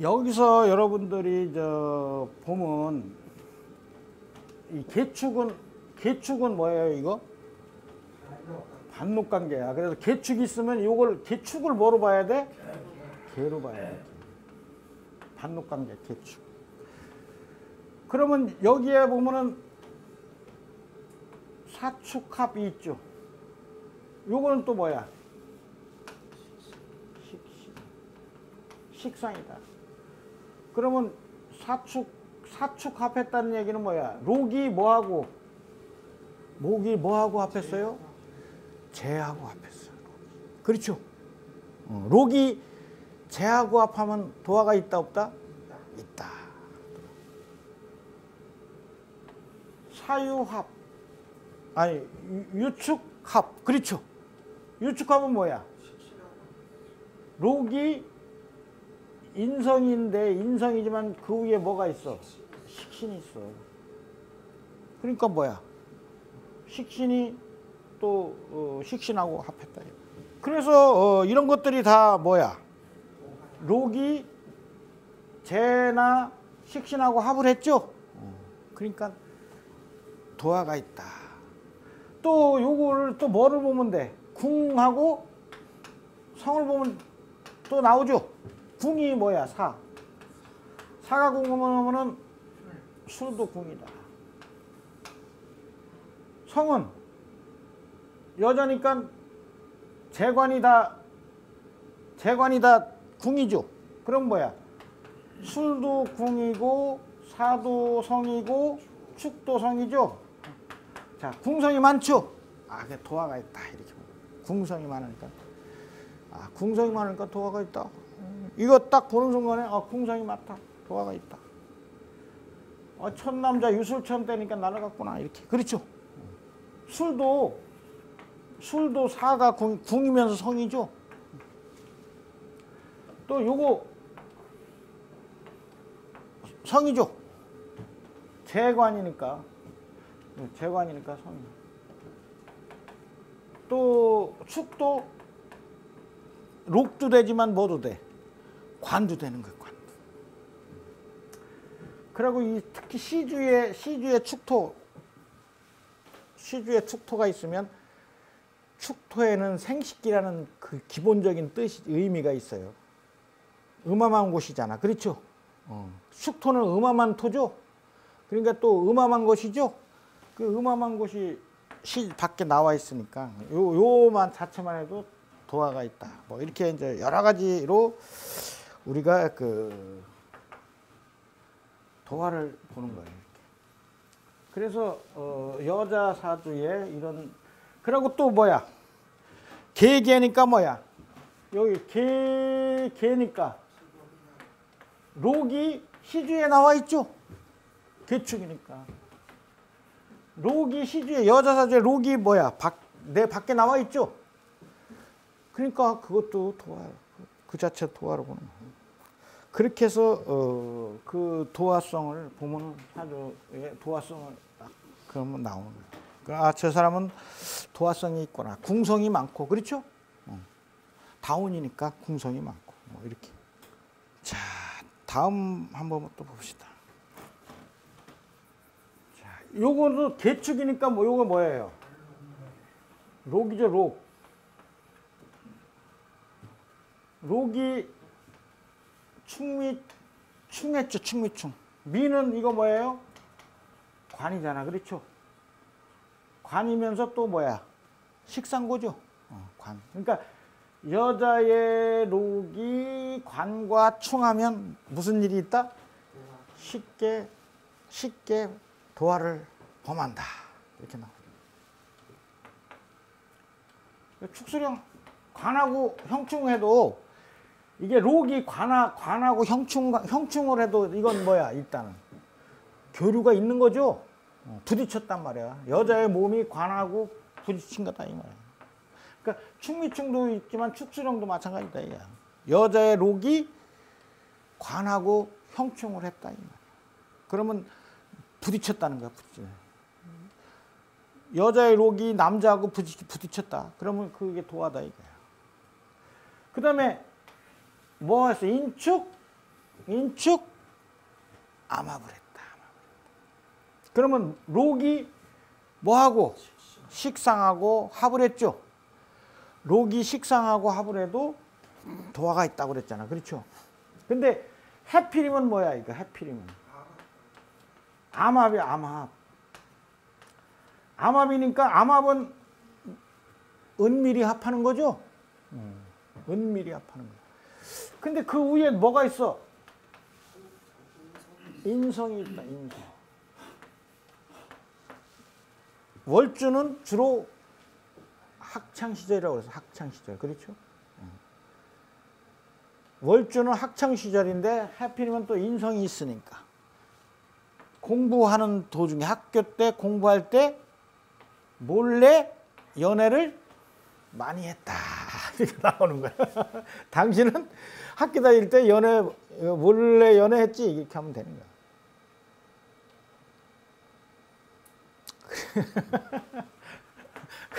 여기서 여러분들이 저 보면 이 개축은 개축은 뭐예요 이거? 반록 관계야. 그래서 개축이 있으면 이걸 개축을 뭐로 봐야 돼? 개로 봐야 돼. 반록 관계 개축. 그러면 여기에 보면은 사축합이 있죠. 요거는 또 뭐야? 식상이다. 그러면 사축 사축 합했다는 얘기는 뭐야? 록이 뭐하고 목이 뭐하고 합했어요? 재하고 합했어요. 그렇죠? 어, 록이 재하고 합하면 도화가 있다 없다? 있다. 사유합 아니 유- 유축합 그렇죠? 유축합은 뭐야? 록이 인성인데 인성이지만 그 위에 뭐가 있어? 식신이 있어. 그러니까 뭐야? 식신이 또 어, 식신하고 합했다. 그래서 어, 이런 것들이 다 뭐야? 록이 재나 식신하고 합을 했죠. 그러니까 도화가 있다. 또 요거를 또 뭐를 보면 돼? 궁하고 성을 보면 또 나오죠. 궁이 뭐야? 사. 사가 궁하면은 술도 궁이다. 성은 여자니까 재관이 다 재관이 다 궁이죠. 그럼 뭐야? 술도 궁이고 사도 성이고 축도 성이죠. 자, 궁성이 많죠. 아, 그 도화가 있다 이렇게. 궁성이 많으니까. 아, 궁성이 많으니까 도화가 있다. 음, 이거 딱 보는 순간에 아, 궁성이 많다. 도화가 있다. 어, 첫 남자 유술천 때니까 날아갔구나 이렇게. 그렇죠. 술도 술도 사가 궁, 궁이면서 성이죠. 또 요거 성이죠. 재관이니까 재관이니까 성이. 또 축도 록도 되지만 뭐도 돼. 관도 되는 거야, 관. 그리고 이 특히 시주에 시주에 축토 시주에 축토가 있으면 축토에는 생식기라는 그 기본적인 뜻이 의미가 있어요. 음암한 곳이잖아. 그렇죠? 어. 축토는 음암한 토죠. 그러니까 또 음암한 것이죠. 그 음암한 곳이 시 밖에 나와 있으니까 요 요만 자체만 해도 도화가 있다. 뭐 이렇게 이제 여러 가지로 우리가 그 도화를 보는 거예요. 이렇게. 그래서 어, 여자 사주에 이런 그리고 또 뭐야? 개개니까 뭐야? 여기 개 개니까 록이 시주에 나와 있죠. 개축이니까. 록이 시주에 여자 사주에 록이 뭐야? 밖, 내 밖에 나와 있죠. 그러니까 그것도 도화 그 자체 도화로 보는 거예요. 그렇게 해서 어, 그 도화성을 보면 사주의 도화성을 딱 그러면 나오는 거예요. 아, 저 사람은 도화성이 있구나. 궁성이 많고 그렇죠? 어. 다운이니까 궁성이 많고 뭐 이렇게. 자, 다음 한번 또 봅시다. 자, 요거는 개축이니까 뭐 요거 뭐예요? 록이죠, 록. 록이 충미 충 했죠, 충미충. 미는 이거 뭐예요? 관이잖아, 그렇죠? 관이면서 또 뭐야? 식상고죠. 어, 관. 그러니까 여자의 록이 관과 충하면 무슨 일이 있다? 쉽게 쉽게 도화를 범한다. 이렇게 나와요. 축수령 관하고 형충해도 이게 록이 관하, 관하고 형충, 형충을 해도 이건 뭐야 일단은 교류가 있는 거죠. 어, 부딪혔단 말이야. 여자의 몸이 관하고 부딪힌 거다 이 말이야. 그러니까 충미충도 있지만 축수령도 마찬가지다 이야. 여자의 록이 관하고 형충을 했다 이 말이야. 그러면 부딪혔다는 거야. 부딪. 여자의 록이 남자하고 부딪, 부딪혔다. 그러면 그게 도화다 이거야. 그 다음에 뭐 했어? 인축, 인축 암합을 했다. 그러면 록이 뭐하고 식상하고 합을 했죠. 록이 식상하고 합을 해도 도화가 있다고 그랬잖아. 그렇죠? 근데 해필이면 뭐야 이거 해필이면 암합이 암합 암합이니까 암합은 은밀히 합하는 거죠. 은밀히 합하는 거. 근데 그 위에 뭐가 있어? 인성이 있다. 인성. 월주는 주로 학창 시절이라고 그래서 학창 시절 그렇죠? 월주는 학창 시절인데 하필이면 또 인성이 있으니까 공부하는 도중에 학교 때 공부할 때 몰래 연애를 많이 했다 이렇게 나오는 거야. 당신은 학교 다닐 때 연애 몰래 연애했지 이렇게 하면 되는 거야.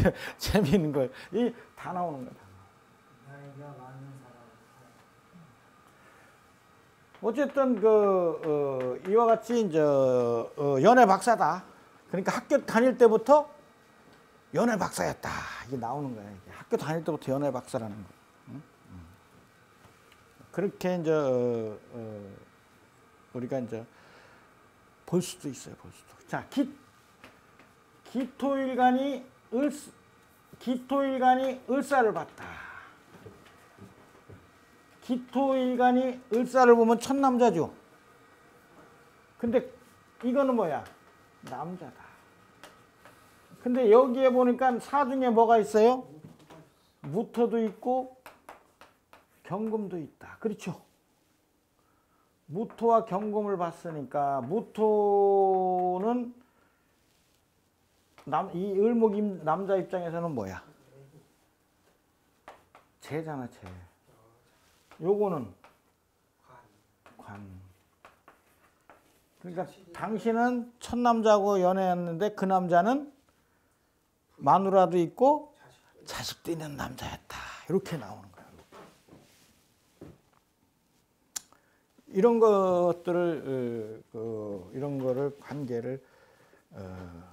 재미있는 걸. 이다 나오는 거다. 어쨌든 그 어, 이와 같이 이제 어, 연애 박사다. 그러니까 학교 다닐 때부터 연애 박사였다. 이게 나오는 거야. 이게. 학교 다닐 때부터 연애 박사라는 거. 그렇게 이제 어, 어, 우리가 이제 볼 수도 있어요. 볼 수도. 자, 기, 기토일간이 을 기토일간이 을사를 봤다. 기토일간이 을사를 보면 첫 남자죠. 근데 이거는 뭐야? 남자다. 근데 여기에 보니까 사 중에 뭐가 있어요? 무토도 있고 경금도 있다. 그렇죠? 무토와 경금을 봤으니까 무토는 남, 이 을목 임- 남자 입장에서는 뭐야? 재잖아, 재. 요거는 관. 그러니까 당신은 첫 남자하고 연애했는데 그 남자는 마누라도 있고 자식도 있는 남자였다. 이렇게 나오는 거야. 이런 것들을 어, 그, 이런 거를 관계를 어,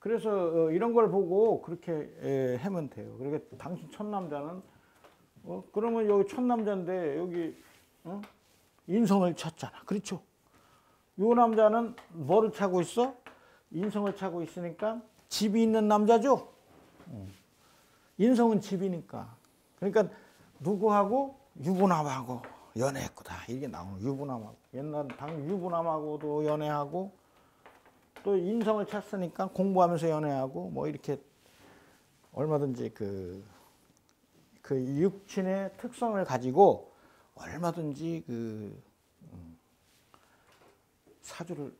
그래서 어, 이런 걸 보고 그렇게 에, 하면 돼요. 그러니까 당신 첫 남자는 어 그러면 여기 첫 남자인데 여기 어? 인성을 찾잖아. 그렇죠? 요 남자는 뭐를 차고 있어? 인성을 차고 있으니까 집이 있는 남자죠. 어. 인성은 집이니까. 그러니까 누구하고 유부남하고 연애했구나 이게 나오는 유부남하고 옛날 당 유부남하고도 연애하고 또 인성을 찾으니까 공부하면서 연애하고 뭐 이렇게 얼마든지 그, 그 육친의 특성을 가지고 얼마든지 그 음, 사주를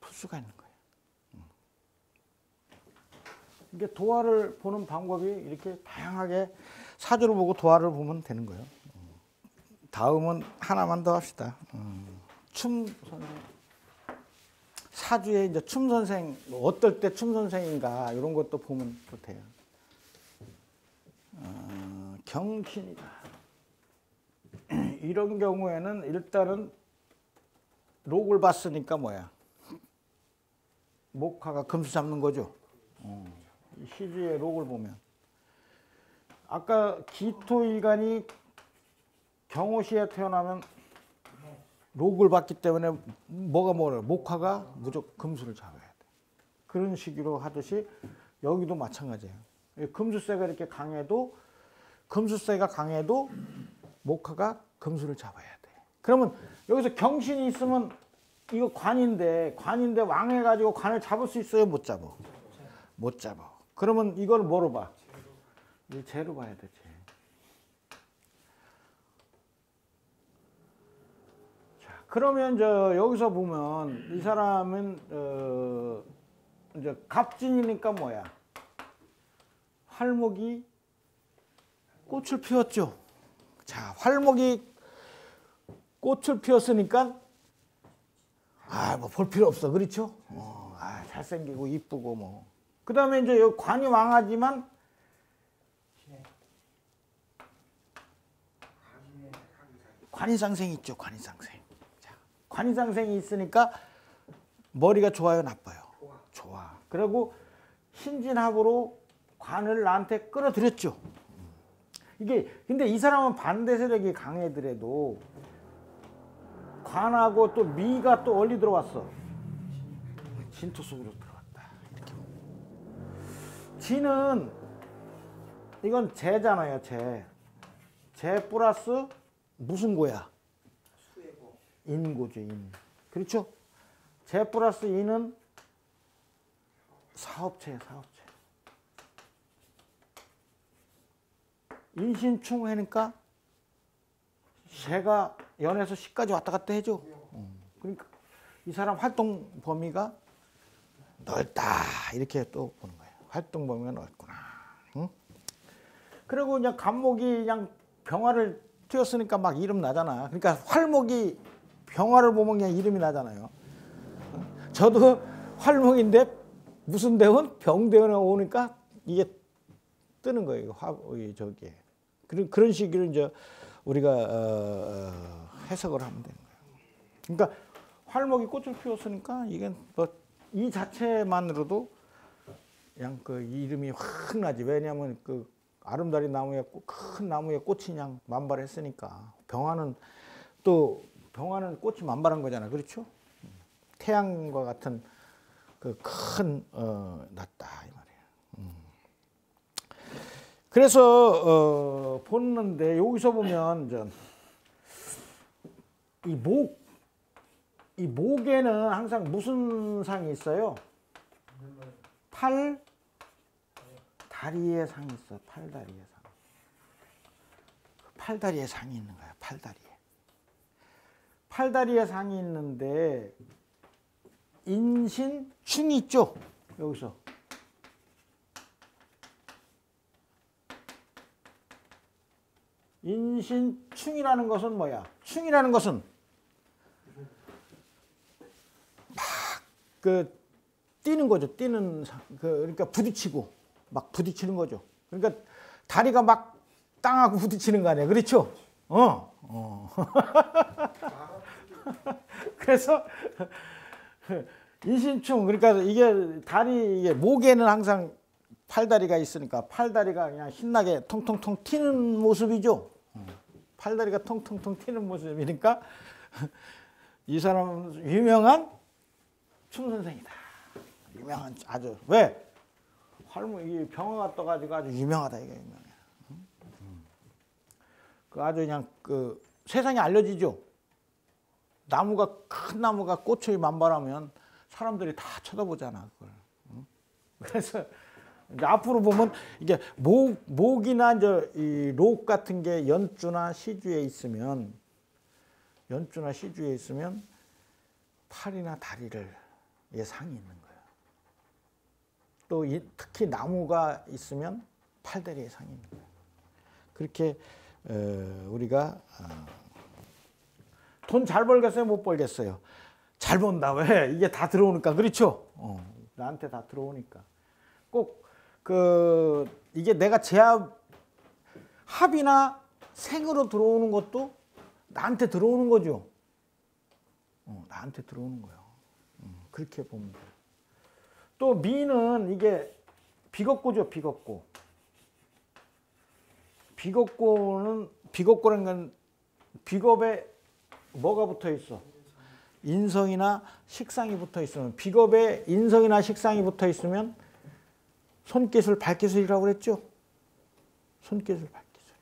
풀 수가 있는 거예요. 음. 이게 도화를 보는 방법이 이렇게 다양하게 사주를 보고 도화를 보면 되는 거예요. 음. 다음은 하나만 더 합시다. 음. 춤 선생. 사주에 이제 춤 선생 뭐 어떨 때 춤 선생인가 이런 것도 보면 또 돼요. 어, 경신이다. 이런 경우에는 일단은 록을 봤으니까 뭐야? 목화가 금수 잡는 거죠. 어, 이 시주의 록을 보면 아까 기토일간이 경호시에 태어나면 록을 봤기 때문에 뭐가 뭐래 목화가 무조건 금수를 잡아야 돼. 그런 식으로 하듯이 여기도 마찬가지예요. 금수세가 이렇게 강해도 금수세가 강해도 목화가 금수를 잡아야 돼. 그러면 여기서 경신이 있으면 이거 관인데 관인데 왕해 가지고 관을 잡을 수 있어요? 못 잡아? 못 잡아. 그러면 이걸 뭐로 봐? 이 재로 봐야 돼. 재. 자, 그러면 저 여기서 보면 이 사람은 어 이제 갑진이니까 뭐야? 활목이 꽃을 피웠죠. 자, 활목이 꽃을 피웠으니까 아, 뭐 볼 필요 없어. 그렇죠? 어, 아, 잘생기고 이쁘고 뭐. 그 다음에 이제 여기 관이 왕하지만 관이상생이 있죠. 관이상생. 자, 관이상생이 있으니까 머리가 좋아요, 나빠요? 좋아. 그리고 신진합으로 관을 나한테 끌어들였죠. 이게 근데 이 사람은 반대 세력이 강해더라도 관하고 또 미가 또 얼리 들어왔어. 진토 속으로 들어갔다. 이렇게. 지는 이건 재잖아요, 재. 재 플러스 무슨 고야? 인고죠, 인. 그렇죠? 재 플러스 인은 사업체야, 사업체. 인신충 하니까 새가 연에서 시까지 왔다 갔다 해줘. 어. 그러니까 이 사람 활동 범위가 넓다 이렇게 또 보는 거예요. 활동 범위가 넓구나. 응? 그리고 그냥 간목이 그냥 병화를 튀었으니까 막 이름 나잖아. 그러니까 활목이 병화를 보면 그냥 이름이 나잖아요. 어? 저도 활목인데 무슨 대원 병대원에 오니까 이게 뜨는 거예요. 화 이, 저기에 그런 그런 식으로 이제 우리가 어, 어, 해석을 하면 되는 거예요. 그러니까 활목이 꽃을 피웠으니까 이게 뭐 이 자체만으로도 그냥 그 이름이 확 나지. 왜냐하면 그 아름다리 나무에 꽃- 큰 나무에 꽃이 그냥 만발했으니까 병화는 또 병화는 꽃이 만발한 거잖아. 그렇죠? 태양과 같은 그큰 어, 났다 이 말이에요. 음. 그래서 어, 보는데 여기서 보면 이 목, 이 목에는 항상 무슨 상이 있어요? 팔 다리에 상이 있어. 팔 다리에 상. 팔 다리에 상이 있는 거야. 팔 다리에. 팔 다리에 상이 있는데 인신 충이 있죠. 여기서. 인신 충이라는 것은 뭐야? 충이라는 것은 그 뛰는 거죠. 뛰는 상- 그 그러니까 부딪히고 막 부딪히는 거죠. 그러니까 다리가 막 땅하고 부딪히는 거 아니야. 그렇죠? 어. 어. 그래서 인신충 그러니까 이게 다리 이게 목에는 항상 팔다리가 있으니까 팔다리가 그냥 신나게 통통통 튀는 모습이죠. 어. 팔다리가 통통통 튀는 모습이니까 이 사람 유명한 춤 선생이다. 유명한 아주 왜 할머니 이 병화가 떠가지고 아주 유명하다 이게 유명해. 그 아주 그냥 그 세상에 알려지죠. 나무가 큰 나무가 꽃이 만발하면 사람들이 다 쳐다보잖아 그걸. 응? 그래서 앞으로 보면 이게 목 목이나 이제 이록 같은 게 연주나 시주에 있으면 연주나 시주에 있으면 팔이나 다리를 예 상이 있는 거예요. 또 이- 특히 나무가 있으면 팔다리에 상이 있는 거예요. 그렇게 어, 우리가 돈잘 벌겠어요, 못 벌겠어요? 잘 번다. 왜? 이게 다 들어오니까 그렇죠? 어, 나한테 다 들어오니까 꼭 그 이게 내가 제압 합이나 생으로 들어오는 것도 나한테 들어오는 거죠. 어, 나한테 들어오는 거예요. 음, 그렇게 돼요. 또 미는 이게 비겁고죠, 비겁고. 비겁고는 비겁고라는 건 비겁에 뭐가 붙어 있어? 인성이나 식상이 붙어 있으면 비겁에 인성이나 식상이 붙어 있으면 손기술 발기술이라고 그랬죠? 손기술 발기술.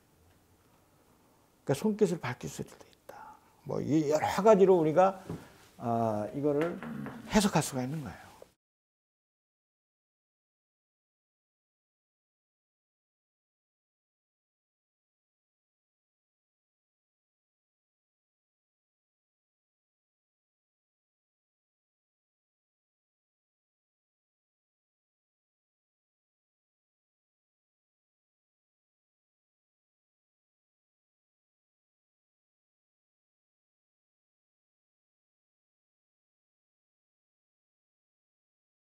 그러니까 손기술 발기술이 있다. 뭐이 여러 가지로 우리가 아, 이거를 해석할 수가 있는 거예요.